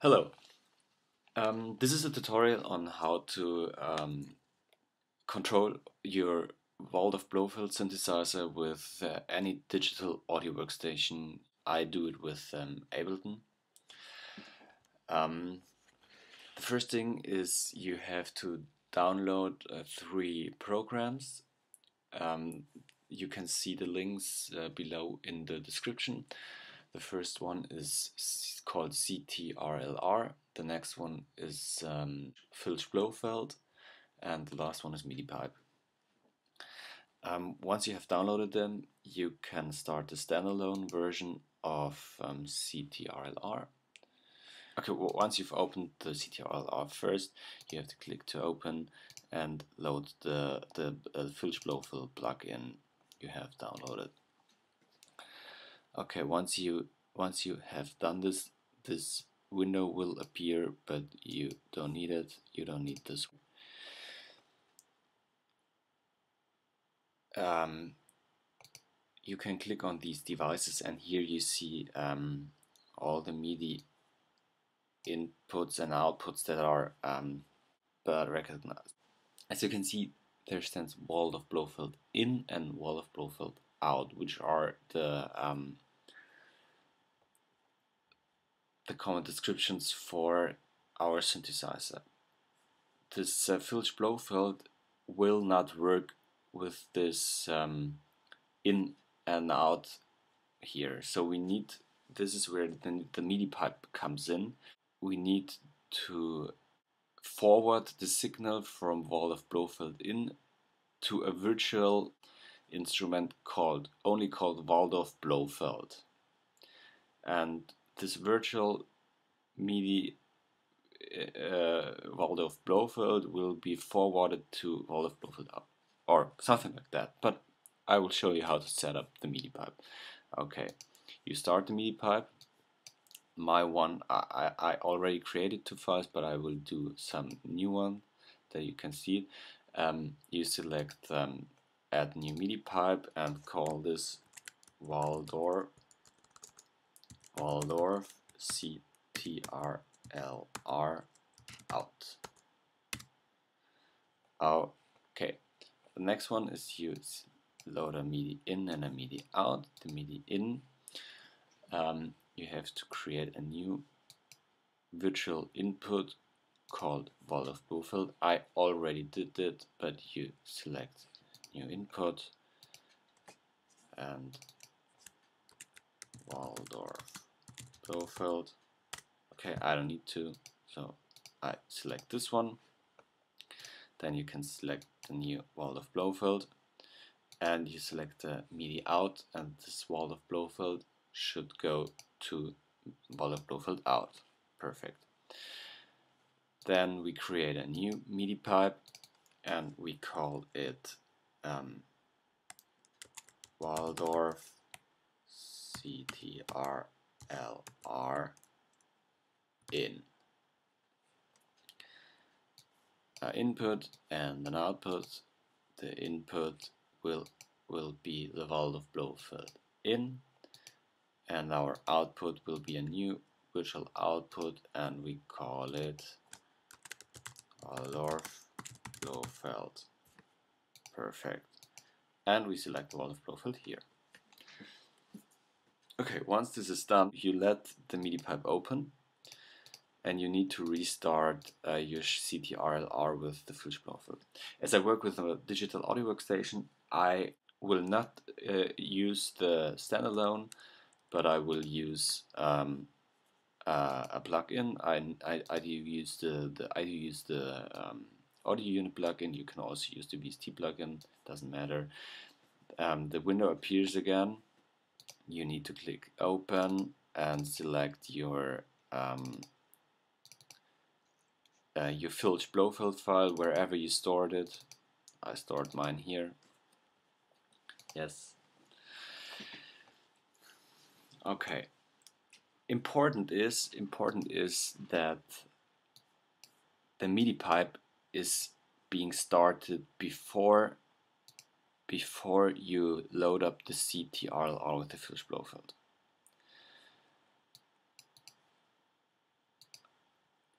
Hello. Um, this is a tutorial on how to um, control your Waldorf Blofeld synthesizer with uh, any digital audio workstation. I do it with um, Ableton. Um, the first thing is you have to download uh, three programs. Um, you can see the links uh, below in the description. The first one is called CTRLR, the next one is um, Filch Blofeld, and the last one is MIDI pipe. Um, once you have downloaded them, you can start the standalone version of um, CTRLR. Okay, well, once you've opened the CTRLR first, you have to click to open and load the, the uh, Filch Blofeld plugin you have downloaded. Okay, once you once you have done this, this window will appear, but you don't need it. You don't need this. Um, you can click on these devices, and here you see um, all the MIDI inputs and outputs that are um, recognized. As you can see, there stands wall Waldorf Blofeld in and wall Waldorf Blofeld out, which are the um, the common descriptions for our synthesizer. This uh, Filch Blofeld will not work with this um, in and out here. So we need, this is where the, the MIDI pipe comes in. We need to forward the signal from Waldorf Blofeld in to a virtual instrument called only called Waldorf Blofeld. And this virtual MIDI uh, Waldorf Blofeld will be forwarded to Waldorf Blofeld or something like that. But I will show you how to set up the MIDI pipe. Okay, you start the MIDI pipe. My one I, I already created two files, but I will do some new one that you can see. Um, you select um, add new MIDI pipe and call this Waldorf Waldorf CTRLR out. Okay, the next one is use load a MIDI in and a MIDI out. The MIDI in, um, you have to create a new virtual input called Waldorf Blofeld. I already did it, but you select new input and Waldorf Blofeld. Okay, I don't need to, so I select this one. Then you can select the new Waldorf Blofeld and you select the MIDI out and this Waldorf Blofeld should go to Waldorf Blofeld out. Perfect. Then we create a new MIDI pipe and we call it um, Waldorf CTR LR in. Uh, input and an output. The input will will be the Waldorf Blofeld in and our output will be a new virtual output and we call it Waldorf Blofeld. Perfect. And we select the Waldorf Blofeld here. Okay, once this is done, you let the MIDI pipe open and you need to restart uh, your CTRLR with the Filch Blofeld. As I work with a digital audio workstation, I will not uh, use the standalone, but I will use um, uh, a plugin. I, I, I do use the, the I use the um, audio unit plugin. You can also use the VST plugin. Doesn't matter. Um, the window appears again you need to click open and select your um, uh, your Filch Blofeld file wherever you stored it. I stored mine here. Yes. Okay. Important is important is that the MIDI pipe is being started before before you load up the CTRLR with the Filch Blofeld.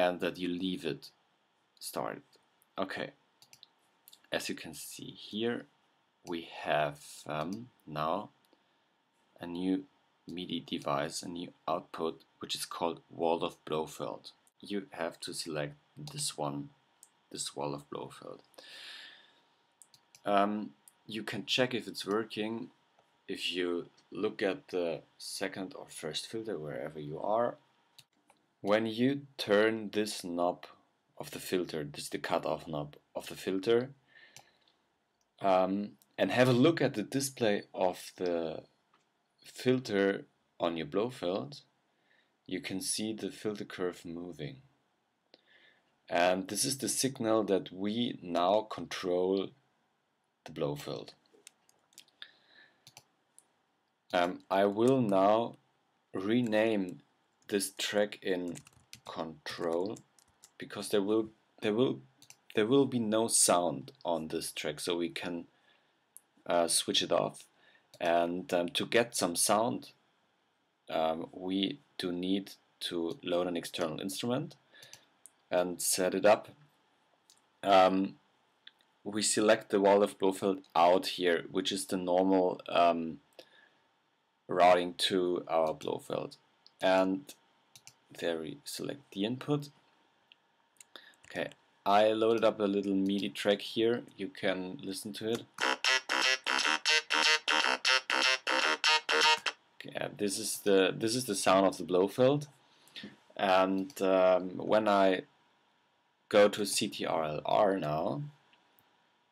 and that you leave it started. Okay, as you can see here, we have um, now a new MIDI device, a new output, which is called Waldorf Blofeld. You have to select this one, this Waldorf Blofeld. Um, you can check if it's working if you look at the second or first filter wherever you are. When you turn this knob of the filter, this is the cutoff knob of the filter, um, and have a look at the display of the filter on your Blofeld, you can see the filter curve moving. And this is the signal that we now control the Blofeld. Um, I will now rename this track in control because there will there will there will be no sound on this track so we can uh, switch it off and um, to get some sound um, we do need to load an external instrument and set it up um, we select the wall Waldorf Blofeld out here which is the normal um, routing to our Blofeld and there we select the input okay I loaded up a little MIDI track here. You can listen to it. Yeah, this is the this is the sound of the Blofeld, and um, when I go to CTRLR now,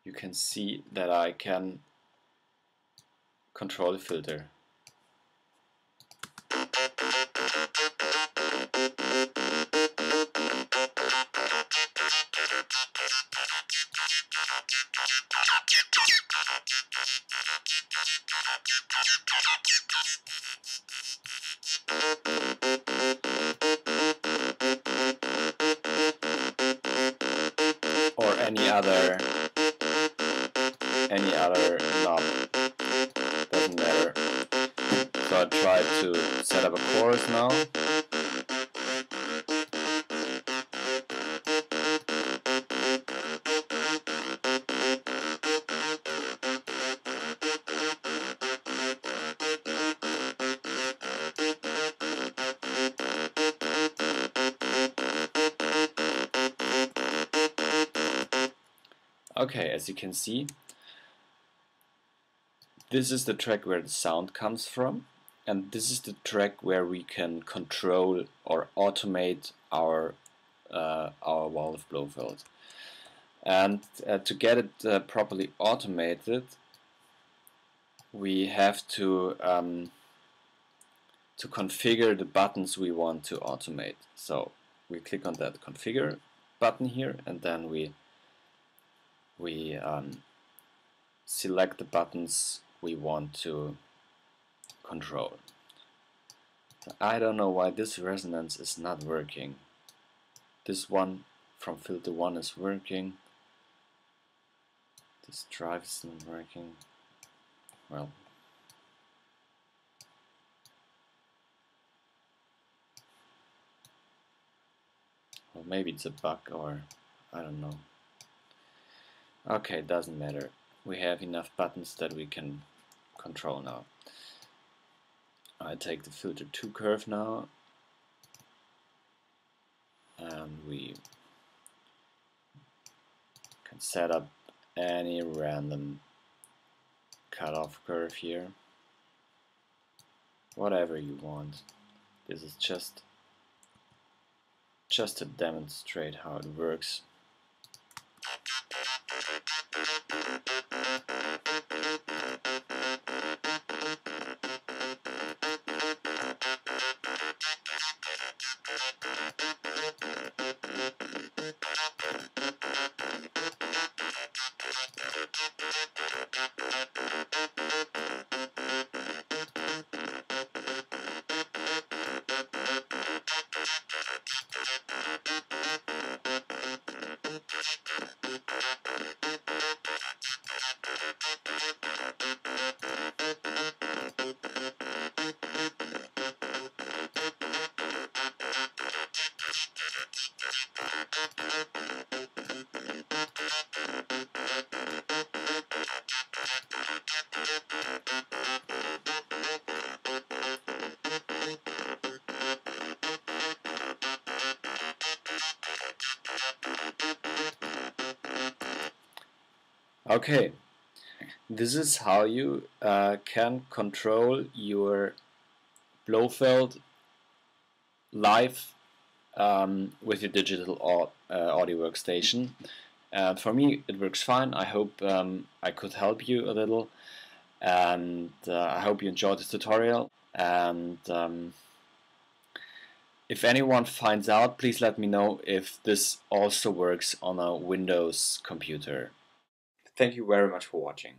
you can see that I can control the filter. or any other any knob doesn't matter. So I try to set up a chorus now. Okay, as you can see, this is the track where the sound comes from, and this is the track where we can control or automate our uh, our Waldorf Blofeld. And uh, to get it uh, properly automated, we have to um, to configure the buttons we want to automate. So we click on that configure button here, and then we we um, select the buttons we want to control. I don't know why this resonance is not working. This one from filter 1 is working. This drive is not working. Well, well maybe it's a bug or I don't know. Okay, doesn't matter. We have enough buttons that we can control now. I take the filter 2 curve now. And we can set up any random cutoff curve here. Whatever you want. This is just just to demonstrate how it works Okay, this is how you uh, can control your Blofeld live um, with your digital uh, audio workstation. Uh, for me, it works fine. I hope um, I could help you a little, and uh, I hope you enjoyed this tutorial. And um, if anyone finds out, please let me know if this also works on a Windows computer. Thank you very much for watching.